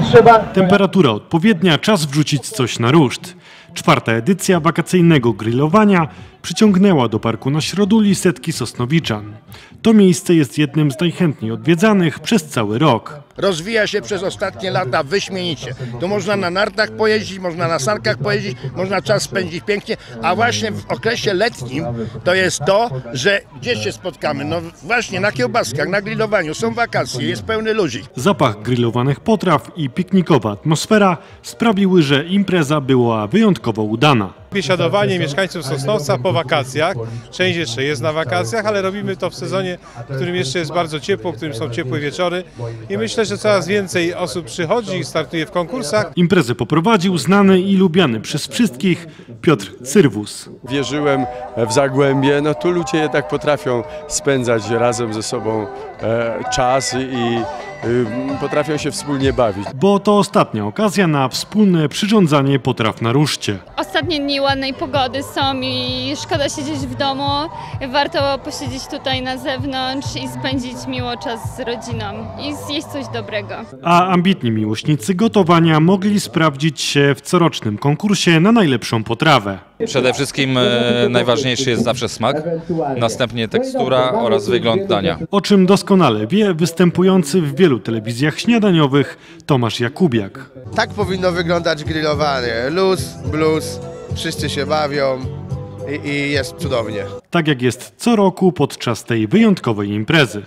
trzeba. Temperatura odpowiednia, czas wrzucić coś na ruszt. Czwarta edycja wakacyjnego grillowania przyciągnęła do parku na Środuli setki Sosnowiczan. To miejsce jest jednym z najchętniej odwiedzanych przez cały rok. Rozwija się przez ostatnie lata wyśmienicie. Tu można na nartach pojeździć, można na sankach pojeździć, można czas spędzić pięknie, a właśnie w okresie letnim to jest to, że gdzie się spotkamy? No właśnie na kiełbaskach, na grillowaniu, są wakacje, jest pełny ludzi. Zapach grillowanych potraw i piknikowa atmosfera sprawiły, że impreza była wyjątkowo udana. Biesiadowanie mieszkańców Sosnowca po wakacjach. Część jeszcze jest na wakacjach, ale robimy to w sezonie, w którym jeszcze jest bardzo ciepło, w którym są ciepłe wieczory i myślę, że coraz więcej osób przychodzi i startuje w konkursach. Imprezę poprowadził znany i lubiany przez wszystkich Piotr Cyrwus. wierzyłem w Zagłębie, no tu ludzie jednak potrafią spędzać razem ze sobą e, czas i y, potrafią się wspólnie bawić. Bo to ostatnia okazja na wspólne przyrządzanie potraw na ruszcie. Ostatnie dni ładnej pogody są i szkoda siedzieć w domu. Warto posiedzieć tutaj na zewnątrz i spędzić miło czas z rodziną i zjeść coś dobrego. A ambitni miłośnicy gotowania mogli sprawdzić się w corocznym konkursie na najlepszą potrawę. Przede wszystkim e, najważniejszy jest zawsze smak, następnie tekstura oraz wygląd dania. O czym doskonale wie występujący w wielu telewizjach śniadaniowych Tomasz Jakubiak. Tak powinno wyglądać grillowanie. Luz, blues, wszyscy się bawią i, i jest cudownie. Tak jak jest co roku podczas tej wyjątkowej imprezy.